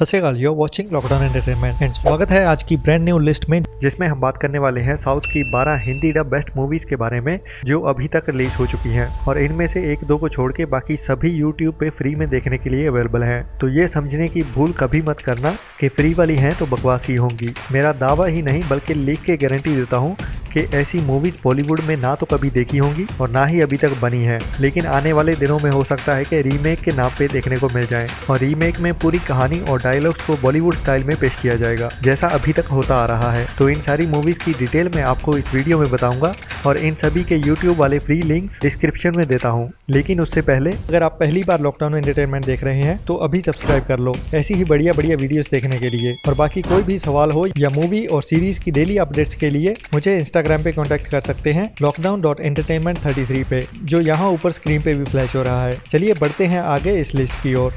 Sat Sri Akal you watching lockdown entertainment and स्वागत है आज की ब्रांड न्यू लिस्ट में, जिसमें हम बात करने वाले हैं साउथ की 12 हिंदी डब बेस्ट मूवीज़ के बारे में, जो अभी तक रिलीज़ हो चुकी हैं। और इनमें से एक दो को छोड़ के बाकी सभी यूट्यूब पे फ्री में देखने के लिए अवेलेबल हैं। तो ये समझने की भूल कभी मत करना कि फ्री वाली हैं तो बकवास ही होंगी। मेरा दावा ही नहीं, बल्कि लिख के गारंटी देता हूँ कि ऐसी मूवीज़ बॉलीवुड में ना तो कभी देखी होंगी और ना ही अभी तक बनी है। लेकिन आने वाले दिनों में हो सकता है कि रीमेक के नाम पे देखने को मिल जाए और रीमेक में पूरी कहानी और डायलॉग्स को बॉलीवुड स्टाइल में पेश किया जाएगा, जैसा अभी तक होता आ रहा है। तो इन सारी मूवीज़ की डिटेल में आपको इस वीडियो में बताऊँगा और इन सभी के यूट्यूब वाले फ्री लिंक्स डिस्क्रिप्शन में देता हूँ। लेकिन उससे पहले, अगर आप पहली बार लॉकडाउन एंटरटेनमेंट देख रहे हैं तो अभी सब्सक्राइब कर लो ऐसी ही बढ़िया बढ़िया वीडियोस देखने के लिए। और बाकी कोई भी सवाल हो या मूवी और सीरीज़ की डेली अपडेट्स के लिए, मुझे इंस्टाग्राम पे कॉन्टेक्ट कर सकते हैं lockdown dot entertainment thirty three पे, जो यहाँ ऊपर स्क्रीन पे भी फ्लैश हो रहा है। चलिए बढ़ते हैं आगे इस लिस्ट की ओर।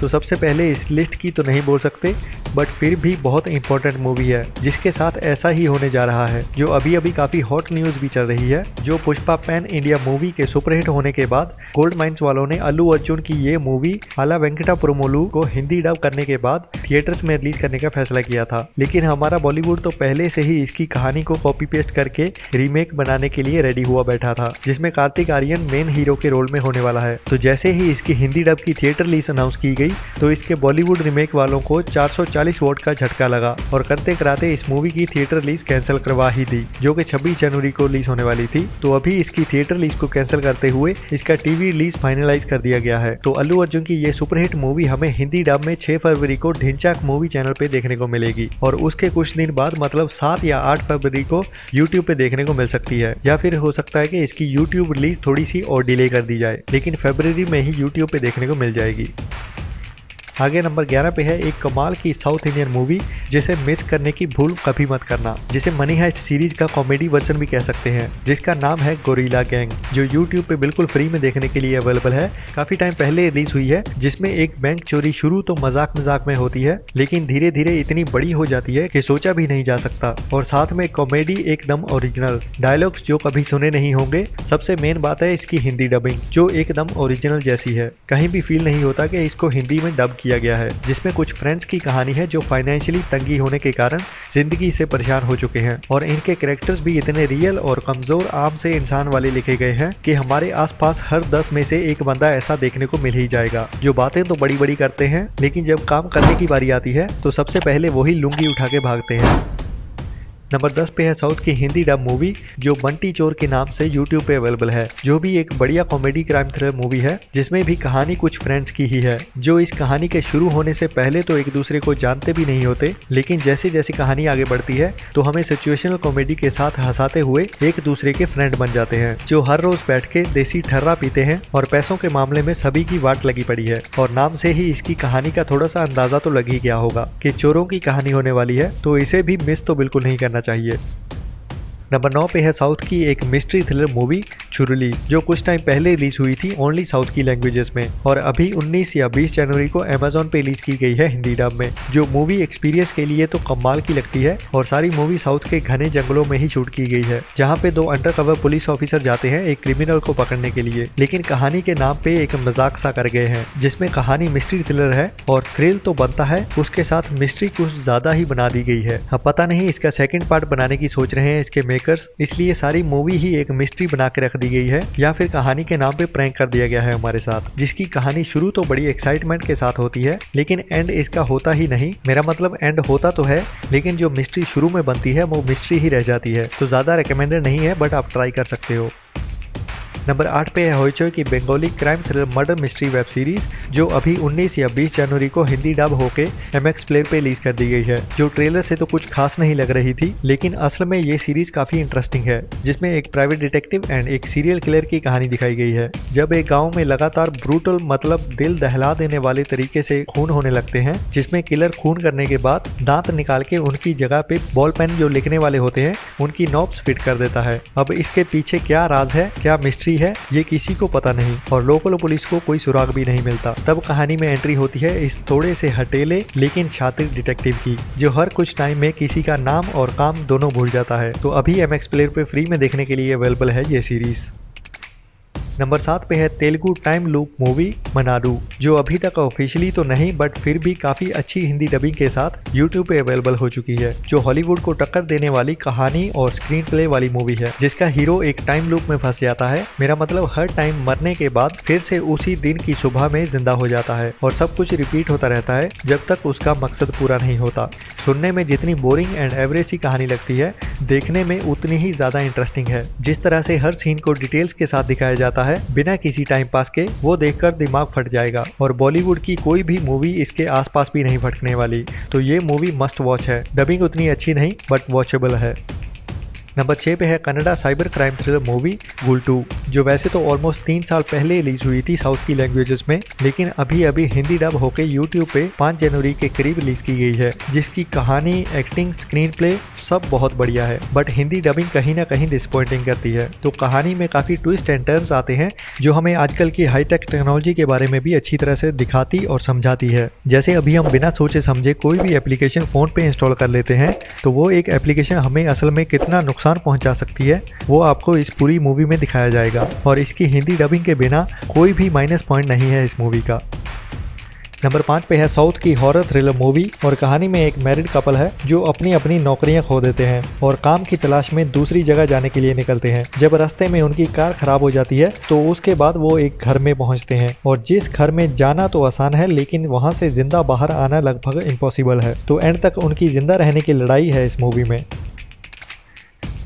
तो सबसे पहले इस लिस्ट की तो नहीं बोल सकते बट फिर भी बहुत इंपॉर्टेंट मूवी है, जिसके साथ ऐसा ही होने जा रहा है, जो अभी अभी काफ़ी हॉट न्यूज़ भी चल रही है, जो पुष्पा पैन इंडिया मूवी के सुपरहिट होने के बाद गोल्ड माइंस वालों ने अल्लू अर्जुन की ये मूवी आला वेंकटा प्रोमोलू को हिंदी डब करने के बाद थिएटर्स में रिलीज़ करने का फैसला किया था। लेकिन हमारा बॉलीवुड तो पहले से ही इसकी कहानी को कॉपी पेस्ट करके रीमेक बनाने के लिए रेडी हुआ बैठा था, जिसमें कार्तिक आर्यन मेन हीरो के रोल में होने वाला है। तो जैसे ही इसकी हिंदी डब की थिएटर रिलीज़ अनाउंस की गई तो इसके बॉलीवुड रिमेक वालों को 440 वोट का झटका लगा और करते कराते इस मूवी की थिएटर रिलीज़ कैंसिल करवा ही दी, जो कि 26 जनवरी को रिलीज़ होने वाली थी। तो अभी इसकी थिएटर रिलीज़ को कैंसिल करते हुए इसका टीवी रिलीज़ फाइनलाइज कर दिया गया है। तो अल्लू अर्जुन की ये सुपरहिट मूवी हमें हिंदी डब में छह फरवरी को ढिंचाक मूवी चैनल पे देखने को मिलेगी और उसके कुछ दिन बाद मतलब सात या आठ फरवरी को यूट्यूब पे देखने को मिल सकती है। या फिर हो सकता है कि इसकी यूट्यूब रिलीज़ थोड़ी सी और डिले कर दी जाए, लेकिन फरवरी में ही यूट्यूब पे देखने को मिल जाएगी। आगे नंबर 11 पे है एक कमाल की साउथ इंडियन मूवी जिसे मिस करने की भूल कभी मत करना, जिसे मनी हाइस्ट सीरीज़ का कॉमेडी वर्जन भी कह सकते हैं, जिसका नाम है गोरीला गैंग जो यूट्यूब पे बिल्कुल फ्री में देखने के लिए अवेलेबल है। काफ़ी टाइम पहले रिलीज़ हुई है, जिसमें एक बैंक चोरी शुरू तो मज़ाक मज़ाक में होती है, लेकिन धीरे धीरे इतनी बड़ी हो जाती है कि सोचा भी नहीं जा सकता। और साथ में कॉमेडी एकदम ओरिजिनल डायलॉग्स जो कभी सुने नहीं होंगे, सबसे मेन बात है इसकी हिंदी डबिंग जो एकदम ओरिजिनल जैसी है। कहीं भी फील नहीं होता कि इसको हिंदी में डब किया गया है, जिसमें कुछ फ्रेंड्स की कहानी है जो फाइनेंशियली तंगी होने के कारण ज़िंदगी से परेशान हो चुके हैं। और इनके कैरेक्टर्स भी इतने रियल और कमज़ोर आम से इंसान वाले लिखे गए हैं कि हमारे आसपास हर दस में से एक बंदा ऐसा देखने को मिल ही जाएगा। जो बातें तो बड़ी बड़ी करते हैं, लेकिन जब काम करने की बारी आती है तो सबसे पहले वही लुंगी उठा के भागते हैं। नंबर 10 पे है साउथ की हिंदी डब मूवी, जो बंटी चोर के नाम से यूट्यूब पे अवेलेबल है, जो भी एक बढ़िया कॉमेडी क्राइम थ्रिलर मूवी है, जिसमें भी कहानी कुछ फ्रेंड्स की ही है। जो इस कहानी के शुरू होने से पहले तो एक दूसरे को जानते भी नहीं होते, लेकिन जैसे जैसे कहानी आगे बढ़ती है तो हमें सिचुएशनल कॉमेडी के साथ हंसाते हुए एक दूसरे के फ्रेंड बन जाते हैं, जो हर रोज बैठ के देसी ठर्रा पीते हैं और पैसों के मामले में सभी की वाट लगी पड़ी है। और नाम से ही इसकी कहानी का थोड़ा सा अंदाज़ा तो लग ही गया होगा की चोरों की कहानी होने वाली है तो इसे भी मिस तो बिल्कुल नहीं करना चाहिए। नंबर नौ पे है साउथ की एक मिस्ट्री थ्रिलर मूवी चुरली जो कुछ टाइम पहले रिलीज़ हुई थी ओनली साउथ की लैंग्वेजेस में, और अभी 19 या 20 जनवरी को अमेजोन पे रिलीज़ की गई है हिंदी डब में। जो मूवी एक्सपीरियंस के लिए तो कमाल की लगती है, और सारी मूवी साउथ के घने जंगलों में ही शूट की गई है, जहाँ पे दो अंडर कवर पुलिस ऑफिसर जाते हैं एक क्रिमिनल को पकड़ने के लिए। लेकिन कहानी के नाम पे एक मज़ाक सा कर गए हैं, जिसमें कहानी मिस्ट्री थ्रिलर है, और थ्रिल तो बनता है, उसके साथ मिस्ट्री कुछ ज़्यादा ही बना दी गई है। अब पता नहीं इसका सेकेंड पार्ट बनाने की सोच रहे हैं इसके मेकर्स इसलिए सारी मूवी ही एक मिस्ट्री बना के रख दी गई है, या फिर कहानी के नाम पे प्रैंक कर दिया गया है हमारे साथ, जिसकी कहानी शुरू तो बड़ी एक्साइटमेंट के साथ होती है, लेकिन एंड इसका होता ही नहीं। मेरा मतलब एंड होता तो है, लेकिन जो मिस्ट्री शुरू में बनती है, वो मिस्ट्री ही रह जाती है। तो ज़्यादा रिकमेंडेड नहीं है बट आप ट्राई कर सकते हो। नंबर आठ पे है होइचो की Bengali crime thriller murder mystery web series, जो अभी 19 या 20 जनवरी को हिंदी डब होके एम एक्स प्लेयर पे रिलीज़ कर दी गई है। जो ट्रेलर से तो कुछ खास नहीं लग रही थी, लेकिन असल में ये सीरीज़ काफ़ी इंटरेस्टिंग है, जिसमें एक प्राइवेट डिटेक्टिव एंड एक सीरियल किलर की कहानी दिखाई गई है। जब एक गाँव में लगातार ब्रूटल मतलब दिल दहला देने वाले तरीके से खून होने लगते हैं, जिसमें किलर खून करने के बाद दांत निकाल के उनकी जगह पे बॉल पेन जो लिखने वाले होते हैं, उनकी नॉब्स फिट कर देता है। अब इसके पीछे क्या राज है, क्या मिस्ट्री है, ये किसी को पता नहीं और लोकल पुलिस को कोई सुराग भी नहीं मिलता। तब कहानी में एंट्री होती है इस थोड़े से हटेले, लेकिन छात्र डिटेक्टिव की, जो हर कुछ टाइम में किसी का नाम और काम दोनों भूल जाता है। तो अभी एम एक्स प्लेयर पे फ्री में देखने के लिए अवेलेबल है ये सीरीज़ नंबर सात पे है Telugu time loop movie Maanaadu, जो अभी तक ऑफिशियली तो नहीं बट फिर भी काफ़ी अच्छी हिंदी डबिंग के साथ यूट्यूब पे अवेलेबल हो चुकी है, जो हॉलीवुड को टक्कर देने वाली कहानी और स्क्रीन प्ले वाली मूवी है, जिसका हीरो एक टाइम लूप में फंस जाता है। मेरा मतलब हर टाइम मरने के बाद फिर से उसी दिन की सुबह में ज़िंदा हो जाता है, और सब कुछ रिपीट होता रहता है, जब तक उसका मकसद पूरा नहीं होता। सुनने में जितनी बोरिंग एंड एवरेज सी कहानी लगती है, देखने में उतनी ही ज़्यादा इंटरेस्टिंग है। जिस तरह से हर सीन को डिटेल्स के साथ दिखाया जाता है बिना किसी टाइम पास के, वो देखकर दिमाग फट जाएगा और बॉलीवुड की कोई भी मूवी इसके आसपास भी नहीं फटने वाली। तो ये मूवी मस्ट वॉच है। डबिंग उतनी अच्छी नहीं बट वॉचेबल है। नंबर छः पे है Kannada cyber crime thriller movie, Gultoo, जो वैसे तो ऑलमोस्ट तीन साल पहले रिलीज़ हुई थी साउथ की लैंग्वेजेस में, लेकिन अभी अभी हिंदी डब होकर यूट्यूब पे 5 जनवरी के करीब रिलीज़ की गई है, जिसकी कहानी एक्टिंग स्क्रीन प्ले सब बहुत बढ़िया है बट हिंदी डबिंग कहीं ना कहीं डिसअपॉइंटिंग करती है। तो कहानी में काफ़ी ट्विस्ट एंड टर्न्स आते हैं, जो हमें आजकल की हाईटेक टेक्नोलॉजी के बारे में भी अच्छी तरह से दिखाती और समझाती है। जैसे अभी हम बिना सोचे समझे कोई भी एप्लीकेशन फ़ोन पे इंस्टॉल कर लेते हैं तो वो एक एप्लीकेशन हमें असल में कितना नुकसान नुकसान पहुँचा सकती है, वो आपको इस पूरी मूवी में दिखाया जाएगा। और इसकी हिंदी डबिंग के बिना कोई भी माइनस पॉइंट नहीं है इस मूवी का। नंबर पाँच पे है साउथ की हॉरर थ्रिलर मूवी और कहानी में एक मैरिड कपल है जो अपनी अपनी नौकरियाँ खो देते हैं और काम की तलाश में दूसरी जगह जाने के लिए निकलते हैं। जब रास्ते में उनकी कार खराब हो जाती है तो उसके बाद वो एक घर में पहुँचते हैं। और जिस घर में जाना तो आसान है, लेकिन वहाँ से ज़िंदा बाहर आना लगभग इम्पॉसिबल है। तो एंड तक उनकी ज़िंदा रहने की लड़ाई है इस मूवी में।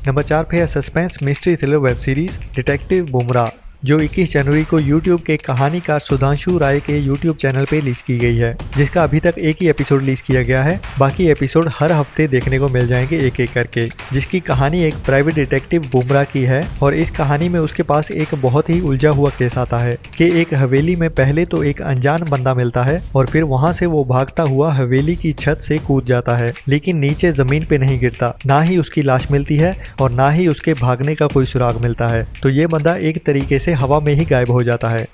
नंबर चार पे है suspense mystery thriller web series detective Bumrah जो 21 जनवरी को YouTube के कहानीकार सुधांशु राय के YouTube चैनल पे रिलीज़ की गई है, जिसका अभी तक एक ही एपिसोड रिलीज़ किया गया है। बाकी एपिसोड हर हफ़्ते देखने को मिल जाएँगे एक एक करके, जिसकी कहानी एक प्राइवेट डिटेक्टिव बुमराह की है और इस कहानी में उसके पास एक बहुत ही उलझा हुआ केस आता है कि एक हवेली में पहले तो एक अनजान बंदा मिलता है और फिर वहाँ से वो भागता हुआ हवेली की छत से कूद जाता है, लेकिन नीचे ज़मीन पे नहीं गिरता। ना ही उसकी लाश मिलती है और ना ही उसके भागने का कोई सुराग मिलता है। तो ये बंदा एक तरीके से हवा में ही गायब हो जाता है।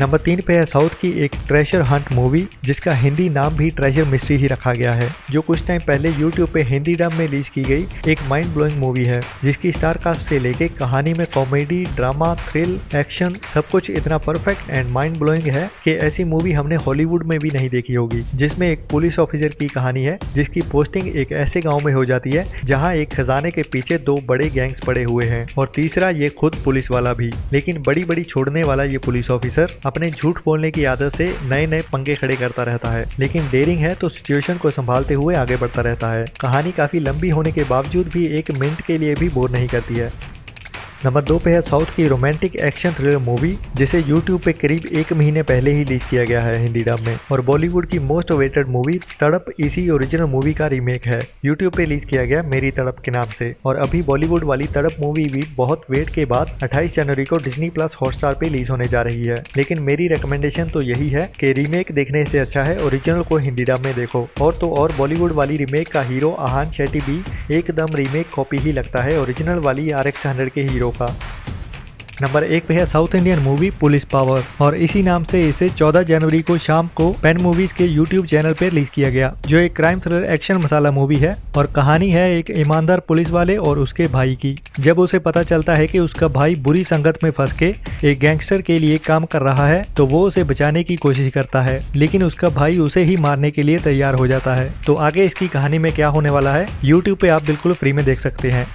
नंबर तीन पे है, साउथ की एक ट्रेजर हंट मूवी जिसका हिंदी नाम भी ट्रेजर मिस्ट्री ही रखा गया है, जो कुछ टाइम पहले यूट्यूब पे हिंदी डब में रिलीज़ की गई, एक माइंड ब्लोइंग मूवी है, जिसकी स्टार कास्ट से लेके कहानी में कॉमेडी ड्रामा थ्रिल एक्शन सब कुछ इतना परफेक्ट एंड माइंड ब्लोइंग है कि ऐसी मूवी हमने हॉलीवुड में भी नहीं देखी होगी, जिसमें एक पुलिस ऑफिसर की कहानी है, जिसकी पोस्टिंग एक ऐसे गाँव में हो जाती है, जहाँ एक खजाने के पीछे दो बड़े गैंग्स पड़े हुए हैं, और तीसरा ये खुद पुलिस वाला भी, लेकिन बड़ी बड़ी छोड़ने वाला ये पुलिस ऑफिसर अपने झूठ बोलने की आदत से नए नए पंगे खड़े करता रहता है। लेकिन डेरिंग है तो सिचुएशन को संभालते हुए आगे बढ़ता रहता है। कहानी काफ़ी लंबी होने के बावजूद भी एक मिनट के लिए भी बोर नहीं करती है। नंबर दो पे है साउथ की रोमांटिक एक्शन थ्रिलर मूवी, जिसे यूट्यूब पे करीब एक महीने पहले ही रिलीज़ किया गया है हिंदी डब में। और बॉलीवुड की मोस्ट अवेटेड मूवी तड़प इसी ओरिजिनल मूवी का रीमेक है। यूट्यूब पे रिलीज़ किया गया मेरी तड़प के नाम से। और अभी बॉलीवुड वाली तड़प मूवी भी बहुत वेट के बाद अट्ठाईस जनवरी को डिजनी प्लस हॉटस्टार पे रिलीज़ होने जा रही है। लेकिन मेरी रिकमेंडेशन तो यही है कि रीमेक देखने से अच्छा है ओरिजिनल को हिंदी डब में देखो। और तो और बॉलीवुड वाली रीमेक का हीरो आहान शेट्टी भी एकदम रीमेक कॉपी ही लगता है। ओरिजिनल वाली आर एक्स के हीरो का नंबर एक पे है south Indian movie police power और इसी नाम से इसे 14 जनवरी को शाम को पेन मूवीज़ के यूट्यूब चैनल पर रिलीज़ किया गया, जो एक crime thriller action masala movie है और कहानी है एक ईमानदार पुलिस वाले और उसके भाई की। जब उसे पता चलता है कि उसका भाई बुरी संगत में फंस के एक गैंगस्टर के लिए काम कर रहा है तो वो उसे बचाने की कोशिश करता है, लेकिन उसका भाई उसे ही मारने के लिए तैयार हो जाता है। तो आगे इसकी कहानी में क्या होने वाला है यूट्यूब पे आप बिल्कुल फ्री में देख सकते हैं।